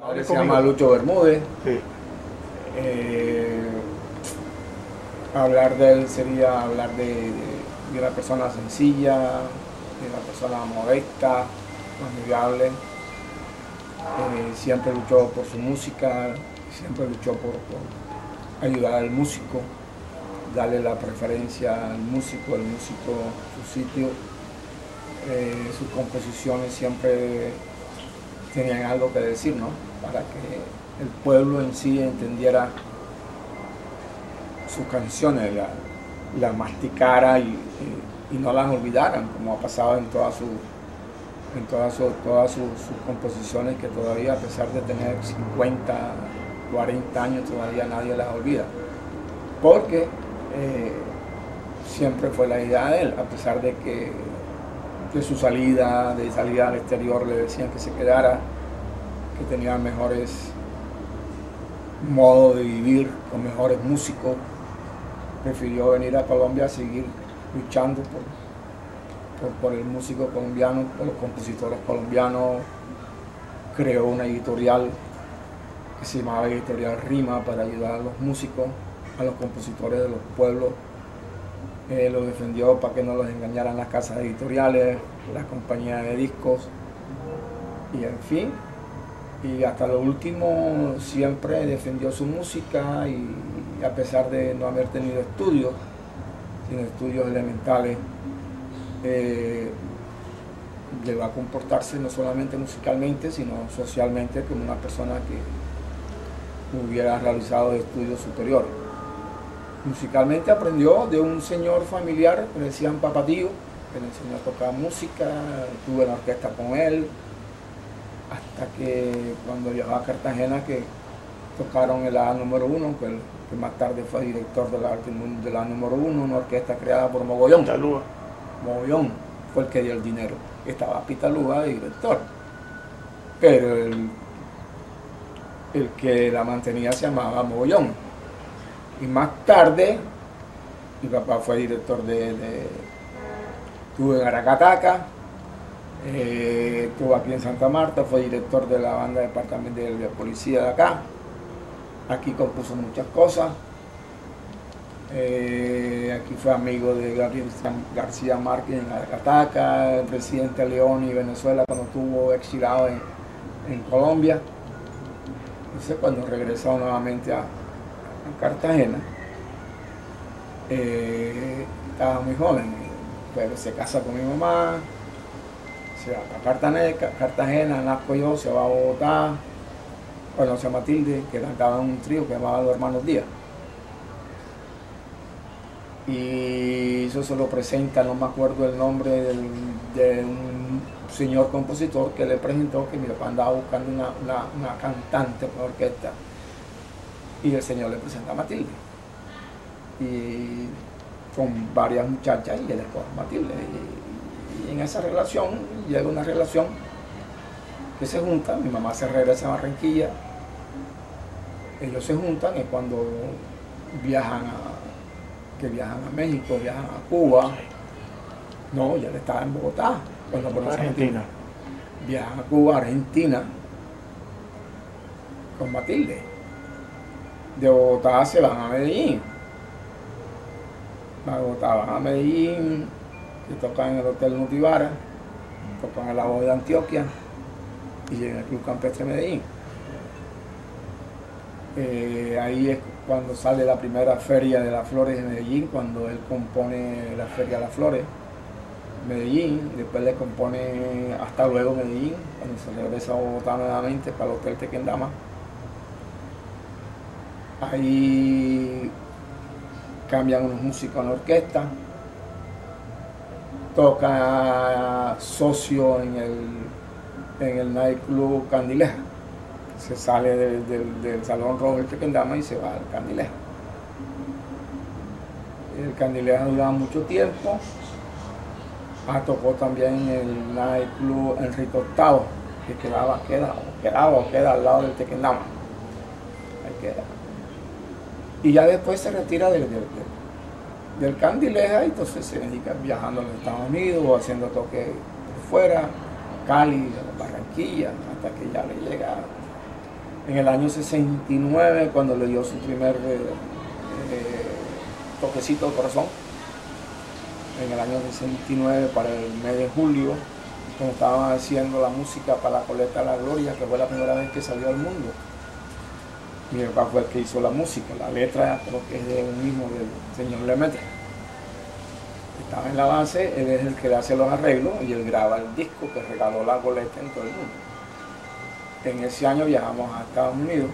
Ahora se llama Lucho Bermúdez. Sí. Eh, hablar de él sería hablar de, de- de una persona sencilla, de una persona modesta, amigable. Eh, siempre luchó por su música, siempre luchó por, por ayudar al músico, darle la preferencia al músico, el músico su sitio. Eh, sus composiciones siempre tenían algo que decir, ¿no? Para que el pueblo en sí entendiera sus canciones, la, la masticara y, no las olvidaran, como ha pasado en todas sus en todas sus todas sus composiciones que todavía a pesar de tener 50, 40 años todavía nadie las olvida. Porque eh, siempre fue la idea de él, a pesar de que de su salida, de salida al exterior le decían que se quedara, que tenía mejores modos de vivir, con mejores músicos, prefirió venir a Colombia a seguir luchando por, por, el músico colombiano, por los compositores colombianos. Creó una editorial que se llamaba Editorial Rima para ayudar a los músicos, a los compositores de los pueblos. Eh, lo defendió para que no los engañaran las casas editoriales, las compañías de discos y en fin. Y hasta lo último siempre defendió su música y a pesar de no haber tenido estudios, sin estudios elementales, eh, llegó a comportarse no solamente musicalmente, sino socialmente como una persona que hubiera realizado estudios superiores. Musicalmente aprendió de un señor familiar que le decían papatío, que le enseñó a tocar música, estuve en orquesta con él, hasta que cuando llegó a Cartagena que tocaron el A número uno, que, el- que más tarde fue director de la, de la número uno, una orquesta creada por Mogollón. Talúa. Mogollón fue el que dio el dinero. Estaba Pitalúa de director. Pero el, el que la mantenía se llamaba Mogollón. Y más tarde, mi papá fue director de, de estuvo en Aracataca, eh, estuvo aquí en Santa Marta, fue director de la banda departamento de, de policía de acá. Aquí compuso muchas cosas. Eh, aquí fue amigo de Gabriel García Márquez en Aracataca, el presidente de León y Venezuela cuando estuvo exilado en, en Colombia. Entonces cuando regresó nuevamente a, a Cartagena, eh, estaba muy joven, pero se casa con mi mamá, se va a Cartagena, Cartagena, nazco yo, se va a Bogotá, conoce a Matilde, que cantaba en un trío que llamaba Los Hermanos Díaz. Y eso se lo presenta, no me acuerdo el nombre de un señor compositor que le presentó que mi papá andaba buscando una, una- cantante para orquesta. Y el señor le presenta a Matilde. Y con varias muchachas y él escoge a Matilde. Y en esa relación llega una relación que se junta, mi mamá se regresa a Barranquilla, ellos se juntan es cuando viajan a, que viajan a México, viajan a Cuba, no, ya él estaba en Bogotá, cuando a Argentina. Viajan a Cuba, Argentina, con Matilde. De Bogotá se van a Medellín. De Bogotá van a Medellín, que tocan en el Hotel Nutibara, tocan en la voz de Antioquia y llegan al Club Campestre Medellín. Eh, ahí es cuando sale la primera feria de las flores de Medellín, cuando él compone la feria de las flores. Medellín, después le compone Hasta luego Medellín, cuando se regresa a Bogotá nuevamente para el Hotel Tequendama. Ahí cambian unos músicos en la orquesta, toca socio en el, en el nightclub Candileja. Se sale del, del- Salón Rojo del Tequendama y se va al Candileja. El Candileja duraba mucho tiempo. Ah, tocó también en el nightclub Enrique VIII, que quedaba, queda, quedaba queda al lado del Tequendama. Ahí queda. Y ya después se retira del, del- del Candileja entonces se dedica viajando a los Estados Unidos o haciendo toques por fuera, Cali, Barranquilla, hasta que ya le llega En el año 69, cuando le dio su primer eh, eh, toquecito de corazón, en el año 69, para el mes de julio, cuando estaban haciendo la música para la coleta de la gloria, que fue la primera vez que salió al mundo. Mi papá fue el que hizo la música, la letra creo que es de un mismo del señor Lemaitre. Estaba en la base, él es el que hace los arreglos y él graba el disco que regaló la coleta en todo el mundo. En ese año viajamos a Estados Unidos,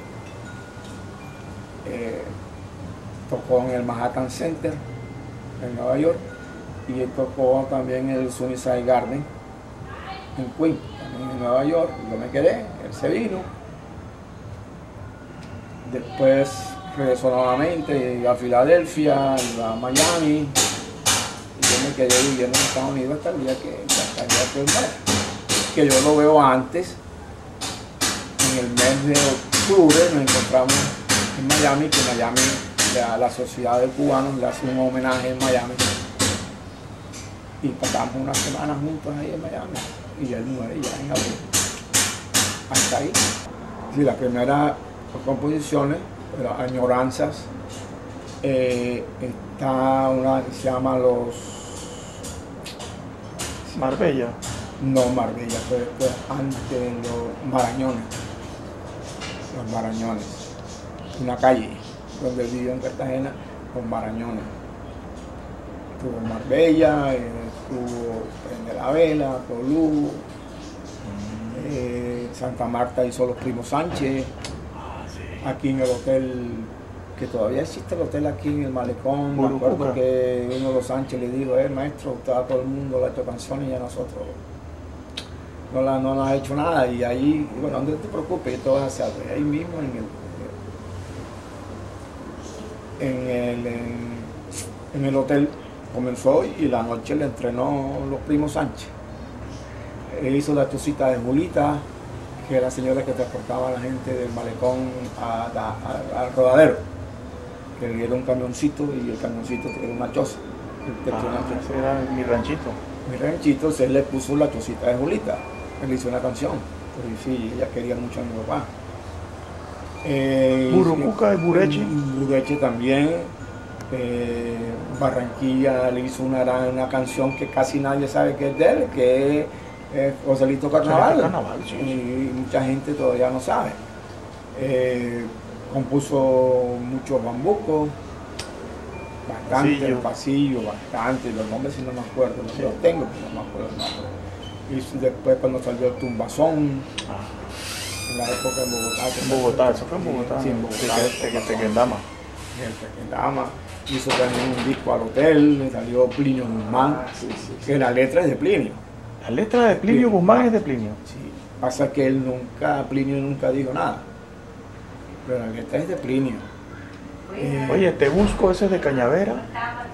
eh, tocó en el Manhattan Center en Nueva York y tocó también en el Sunnyside Garden en Queens, también en Nueva York. Yo me quedé, él se vino. Después regresó nuevamente a Filadelfia, a Miami. Y yo me quedé viviendo en Estados Unidos hasta el día que, hasta el día que. Que yo lo veo antes, en el mes de octubre, nos encontramos en Miami, que Miami, la, la sociedad de cubanos le hace un homenaje en Miami. Y pasamos una semana juntos ahí en Miami y él muere ya en abril. Hasta ahí. Sí, la primera composiciones, las añoranzas, eh, está una que se llama Los... Marbella. No, Marbella, fue después antes los Marañones. Los Marañones. Una calle donde vivió en Cartagena, los Marañones. Estuvo en Marbella, estuvo Prende la Vela, Tolú, eh, Santa Marta hizo Los Primos Sánchez. Aquí en el hotel, que todavía existe el hotel aquí en el Malecón, me acuerdo que uno de los Sánchez le dijo, eh maestro, usted a todo el mundo le ha hecho canciones y a nosotros no, la, no nos ha hecho nada y ahí, y bueno, no te preocupes, esto vas a hacer ahí mismo en el, en el, en, el hotel comenzó y la noche le entrenó los primos Sánchez. Él hizo la tocita de Julita, que era la señora que transportaba a la gente del malecón a- a- a- al rodadero, que le dieron un camioncito y el camioncito era una choza. Una Ah, choza. ese era mi ranchito. Mi ranchito, él le puso la tocita de Julita. Él hizo una canción. Pero sí, ella quería mucho a mi papá. Eh, Burucuca y Bureche. Bureche también. Eh, Barranquilla le hizo una, gran- una canción que casi nadie sabe que es de él, que es eh, Joselito Carnaval. Joselito Carnaval, sí, sí. Y mucha gente todavía no sabe. Eh, compuso muchos bambucos, bastante, Pasillo. el pasillo, bastante, los nombres si no me acuerdo, no Sí. los tengo, pero no me acuerdo el nombre. Y después cuando salió el tumbazón, Ah, en la época en Bogotá. en Bogotá, eso fue en Bogotá. Sí, en. Bogotá. Teque- Teque- Tequendama. el Tequendama. Hizo también un disco al hotel, le salió Plinio Guzmán, Ah, sí. que la letra es de Plinio. La letra de Plinio. Guzmán es de Plinio. Sí, pasa que él nunca, Plinio nunca dijo nada. Pero la letra es de Plinio. Eh, Oye, te busco ese es de Cañavera.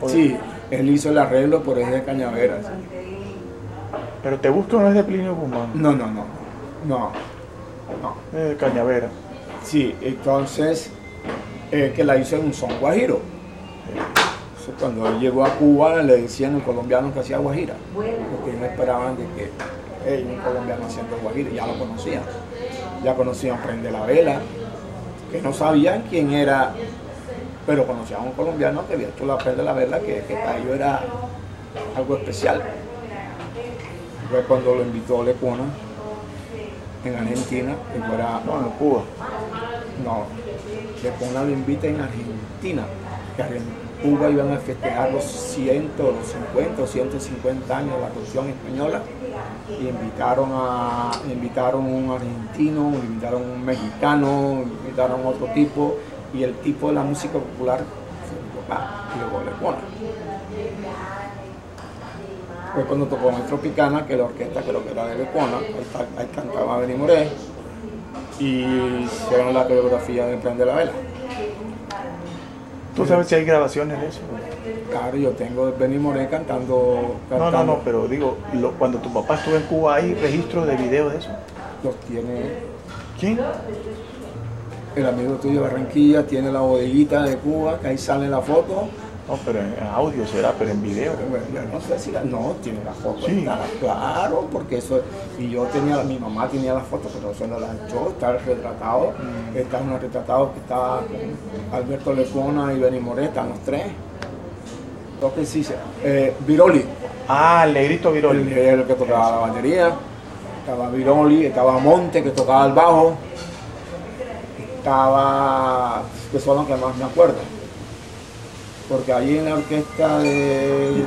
Sí, él hizo el arreglo, pero es de Cañavera. sí. Pero te busco no es de Plinio Guzmán. No, no, no. No. No. Es de Cañavera. Sí, entonces, eh, que la hizo en un son guajiro. Cuando él llegó a Cuba le decían al colombiano que hacía guajira. Porque no esperaban de que hey, un colombiano haciendo guajira, ya lo conocían. Ya conocían Prende la Vela, que no sabían quién era, pero conocían a un colombiano que había hecho la Prende la Vela, que, que para ellos era algo especial. Fue cuando lo invitó Lecuna en Argentina, que fuera No, en Cuba. no, Lecuna lo invita en Argentina, que en Cuba iban a festejar los 100, los 50 o 150 años de la Revolución Española y invitaron a invitaron un argentino, invitaron un mexicano, invitaron otro tipo y el tipo de la música popular fue papá, Diego Lecuna. Fue cuando tocó en Tropicana, que la orquesta creo que era de Lecona, ahí, ahí cantaba Benny Moré y hicieron la coreografía de Prende la Vela. ¿Tú sabes si hay grabaciones de eso? Claro, yo tengo Benny Moré cantando, No, cantando. no, no, pero digo, lo- cuando tu papá estuvo en Cuba, ¿hay registros de video de eso? Los tiene ¿Quién? el amigo tuyo de Barranquilla, tiene la bodeguita de Cuba, que ahí sale la foto, No, pero en audio será, pero en video. Bueno, yo no sé si la, no, tiene la foto, Sí. está, claro, porque eso, y yo tenía, mi mamá tenía la foto, pero eso no la echó, está el retratado, Mm. está un retratado que estaba con Alberto Lecona y Benny Moreta, los tres. Lo que sí, se- eh, Viroli, Ah, el negrito el, Viroli. el que tocaba la batería, estaba Viroli, estaba Monte que tocaba el bajo, estaba, que son los que más me acuerdo, porque allí en la orquesta de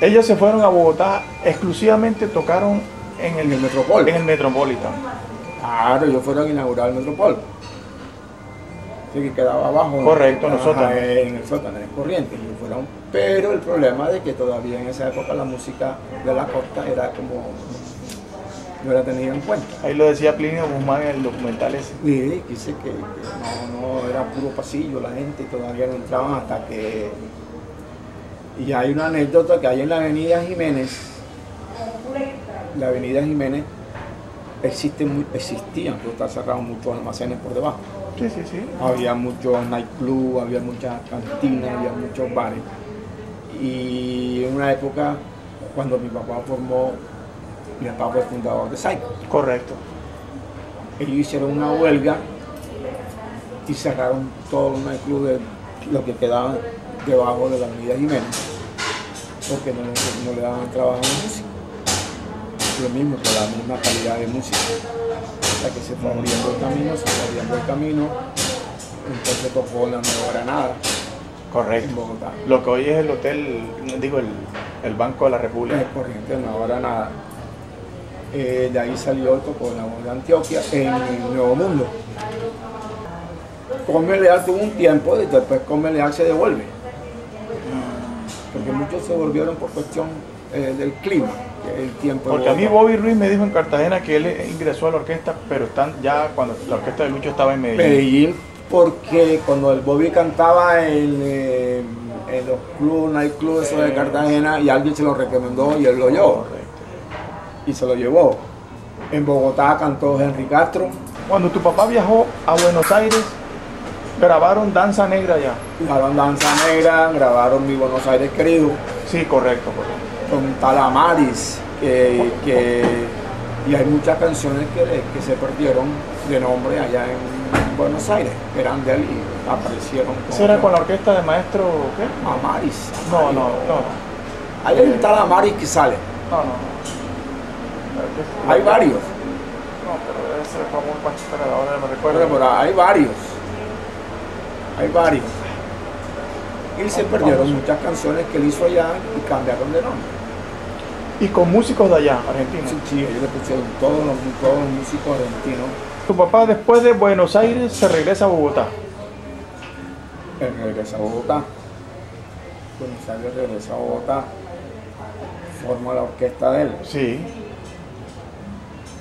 Ellos se fueron a Bogotá, exclusivamente tocaron en el el, Metropol. en el Metropolitan. Claro, ellos fueron a inaugurar el Metropol. Sí, que quedaba abajo. Correcto, en el Ajá, sótano. En el sótano, en corriente. ellos fueron. Pero el problema de que todavía en esa época la música de la costa era como. No era tenida en cuenta. Ahí lo decía Plinio Guzmán en el documental ese. Y dice que, que no, no, era puro pasillo la gente todavía no entraban hasta que. Y hay una anécdota que hay en la avenida Jiménez. La avenida Jiménez existe muy- existían, pero está cerrado muchos almacenes por debajo. Sí, sí, sí. Había muchos nightclubs, había muchas cantinas, había muchos bares. Y en una época, cuando mi papá formó, mi papá fue fundador de Psycho Correcto. ellos hicieron una huelga y cerraron todos los nightclubs de lo que quedaban debajo de la avenida Jiménez porque no, le- no le daban trabajo a la música. Lo mismo, con la misma calidad de música. Hasta que se fue abriendo el camino, se fue abriendo el camino, entonces tocó la Nueva Granada en Correcto. Bogotá. Lo que hoy es el hotel, digo, el, el Banco de la Es República. corriente, Nueva Granada. Eh, de ahí salió, la voz de Antioquia, en el Nuevo Mundo. Come Leal tuvo un tiempo y después Come Leal se devuelve. Porque muchos se volvieron por cuestión eh, del clima, el tiempo. Porque a mí. Bobby Ruiz me dijo en Cartagena que él ingresó a la orquesta, pero están ya cuando la orquesta de Lucho estaba en Medellín. Medellín, porque cuando el Bobby cantaba en, eh, en los clubes, nightclubs de Cartagena, y alguien se lo recomendó y él lo Correcto. Y se lo llevó. En Bogotá cantó Henry Castro, Cuando tu papá viajó a Buenos Aires, grabaron Danza Negra ya. grabaron Danza Negra, grabaron Mi Buenos Aires Querido, Sí, correcto. correcto. con Talamaris, que, que- y hay muchas canciones que, que se perdieron de nombre allá en Buenos Aires, eran de él y aparecieron. ¿Ese era con la orquesta de maestro qué? Amaris. No, no, no. Hay un Talamaris que sale, No, no. Hay varios, No, pero debe ser famoso para ahora no me recuerdo. pero hay varios, hay varios. Y se perdieron muchas canciones que él hizo allá y cambiaron de nombre. Y con músicos de allá, argentinos. Sí, sí, ellos le pusieron todos los, todos los músicos argentinos. Tu papá después de Buenos Aires se regresa a Bogotá. Él regresa a Bogotá. Buenos Aires regresa a Bogotá. Forma la orquesta de él. Sí.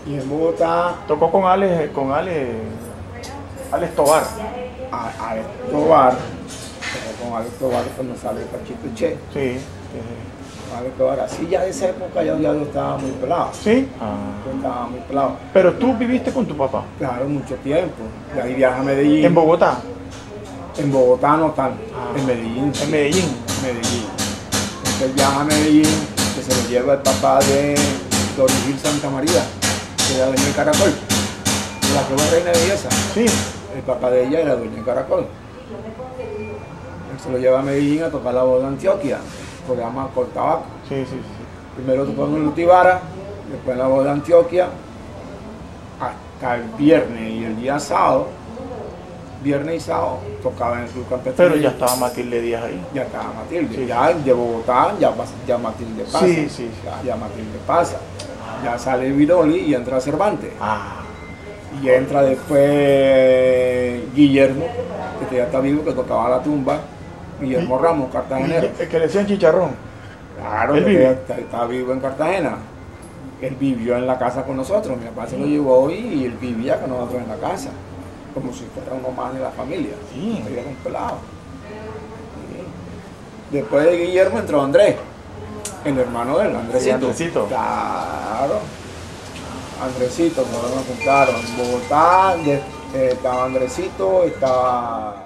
Y en Bogotá, Tocó con Alex, con Alex, Alex Tobar. a, a Escobar, pero con Alex Tobar cuando sale Pachito Che. Sí. Con Alex Tobar, así ya de esa época ya, ya yo estaba muy pelado. Sí. Yo estaba muy pelado. Pero tú viviste con tu papá. Claro, mucho tiempo. De ahí viaja a Medellín. En Bogotá. En Bogotá no tanto. Ah. En Medellín. En Medellín. Medellín. Entonces viaja a Medellín, que se lo lleva el papá de Dorigil Santa María, que era dueño de Caracol, la que fue reina de belleza. Sí. El papá de ella era dueño de Caracol. Él se lo lleva a Medellín a tocar la voz de Antioquia, programa Cortabaco. Sí, sí, sí. Primero tocó en Lutibara, después en la voz de Antioquia, hasta el viernes y el día sábado, viernes y sábado, tocaba en el Club Campestre. Pero ya estaba Matilde Díaz ahí. ya estaba Matilde. Sí. Ya de Bogotá, ya, ya Matilde pasa. Sí, sí, sí. Ya, ya Matilde pasa. Ya sale Viroli y entra Cervantes. Ah. Y entra después Guillermo, que ya está vivo, que tocaba la tumba. Guillermo Ramos, cartagenero. El que le decían chicharrón. Claro, Él que vive. está, está vivo en Cartagena. Él vivió en la casa con nosotros. Mi papá se lo llevó y, y él vivía con nosotros en la casa. Como si fuera uno más de la familia. Sí. Era un pelado. Sí. Después de Guillermo entró Andrés, el hermano de él, Andresito. Andresito. Claro. Andresito, no lo contaron. En Bogotá eh, estaba Andresito, estaba